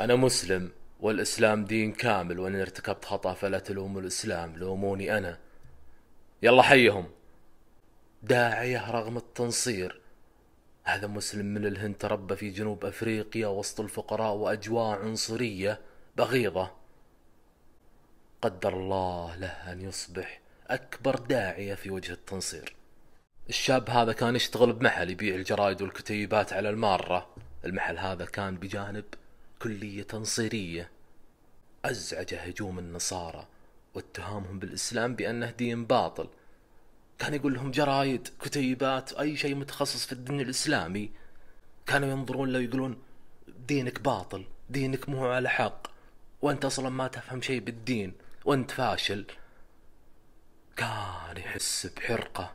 أنا مسلم والإسلام دين كامل وإن ارتكبت خطأ فلا تلوموا الإسلام لوموني أنا. يلا حيهم. داعية رغم التنصير. هذا مسلم من الهند تربى في جنوب أفريقيا وسط الفقراء وأجواء عنصرية بغيضة. قدر الله له أن يصبح أكبر داعية في وجه التنصير. الشاب هذا كان يشتغل بمحل يبيع الجرايد والكتيبات على المارة. المحل هذا كان بجانب كلية تنصيرية أزعج هجوم النصارى واتهامهم بالإسلام بأنه دين باطل. كان يقول لهم جرايد كتيبات أي شيء متخصص في الدين الإسلامي. كانوا ينظرون له ويقولون دينك باطل دينك مو على حق. وأنت أصلا ما تفهم شيء بالدين وأنت فاشل. كان يحس بحرقة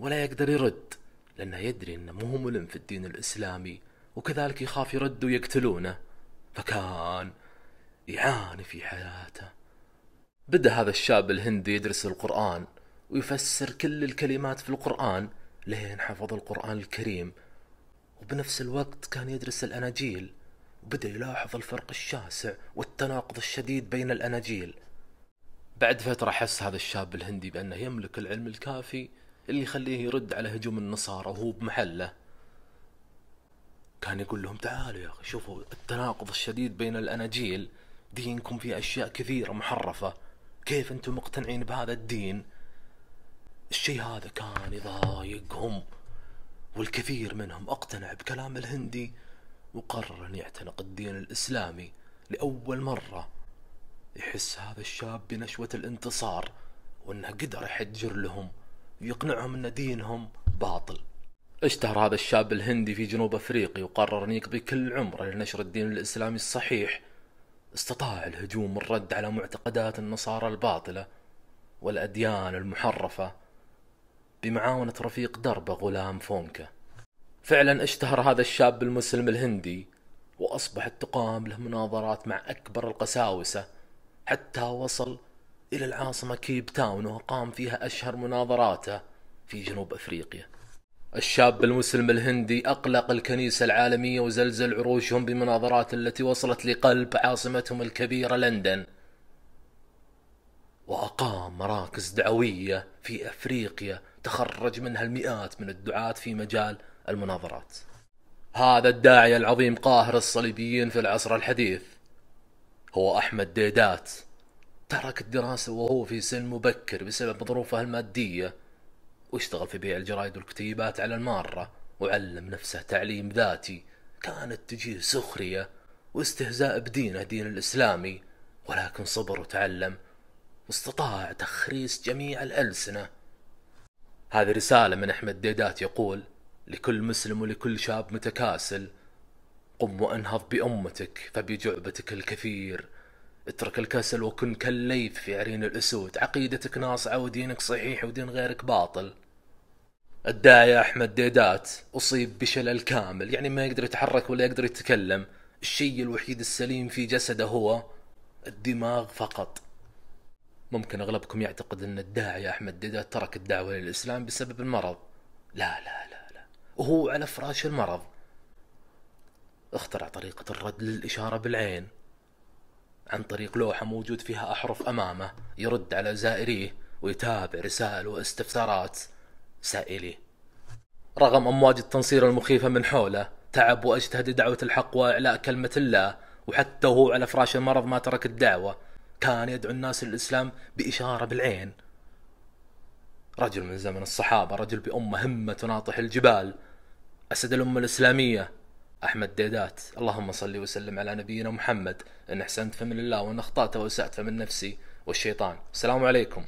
ولا يقدر يرد لأنه يدري أنه مو ملم في الدين الإسلامي. وكذلك يخاف يرد ويقتلونه. فكان يعاني في حياته. بدأ هذا الشاب الهندي يدرس القرآن ويفسر كل الكلمات في القرآن لين حفظ القرآن الكريم. وبنفس الوقت كان يدرس الأناجيل. وبدأ يلاحظ الفرق الشاسع والتناقض الشديد بين الأناجيل. بعد فترة حس هذا الشاب الهندي بأنه يملك العلم الكافي اللي يخليه يرد على هجوم النصارى وهو بمحله. كان يقول لهم تعالوا يا أخي شوفوا التناقض الشديد بين الأناجيل. دينكم فيه أشياء كثيرة محرفة. كيف أنتم مقتنعين بهذا الدين؟ الشيء هذا كان يضايقهم والكثير منهم أقتنع بكلام الهندي وقرر أن يعتنق الدين الإسلامي لأول مرة. يحس هذا الشاب بنشوة الانتصار وأنه قدر يحجر لهم ويقنعهم أن دينهم باطل. اشتهر هذا الشاب الهندي في جنوب أفريقيا وقرر أن يقضي كل عمره لنشر الدين الإسلامي الصحيح. استطاع الهجوم والرد على معتقدات النصارى الباطلة والأديان المحرفة بمعاونة رفيق دربه غلام فونكا. فعلا اشتهر هذا الشاب المسلم الهندي وأصبحت تقام له مناظرات مع أكبر القساوسة حتى وصل إلى العاصمة كيب تاون وقام فيها أشهر مناظراته في جنوب أفريقيا. الشاب المسلم الهندي أقلق الكنيسة العالمية وزلزل عروشهم بمناظرات التي وصلت لقلب عاصمتهم الكبيرة لندن. وأقام مراكز دعوية في أفريقيا تخرج منها المئات من الدعاة في مجال المناظرات. هذا الداعية العظيم قاهر الصليبيين في العصر الحديث. هو أحمد ديدات. ترك الدراسة وهو في سن مبكر بسبب ظروفه المادية. واشتغل في بيع الجرايد والكتيبات على المارة وعلم نفسه تعليم ذاتي. كانت تجيه سخرية واستهزاء بدينه دين الإسلامي. ولكن صبر وتعلم واستطاع تخريس جميع الألسنة. هذه رسالة من أحمد ديدات يقول لكل مسلم ولكل شاب متكاسل قم وأنهض بأمتك فبجعبتك الكثير. اترك الكسل وكن كالليث في عرين الأسود. عقيدتك ناصعة ودينك صحيح ودين غيرك باطل. الداعية أحمد ديدات أصيب بشلل كامل. يعني ما يقدر يتحرك ولا يقدر يتكلم. الشيء الوحيد السليم في جسده هو الدماغ فقط. ممكن أغلبكم يعتقد أن الداعية أحمد ديدات ترك الدعوة للإسلام بسبب المرض. لا لا لا لا. وهو على فراش المرض. اخترع طريقة الرد للإشارة بالعين. عن طريق لوحة موجود فيها أحرف أمامه يرد على زائريه ويتابع رسائل واستفسارات سائليه رغم أمواج التنصير المخيفة من حوله تعب وأجتهد دعوة الحق وإعلاء كلمة الله وحتى هو على فراش المرض ما ترك الدعوة كان يدعو الناس للإسلام بإشارة بالعين. رجل من زمن الصحابة رجل بأمة همة تناطح الجبال أسد الأمة الإسلامية أحمد ديدات اللهم صل وسلم على نبينا محمد. إن أحسنت فمن الله وإن أخطأت وأسأت فمن نفسي والشيطان. السلام عليكم.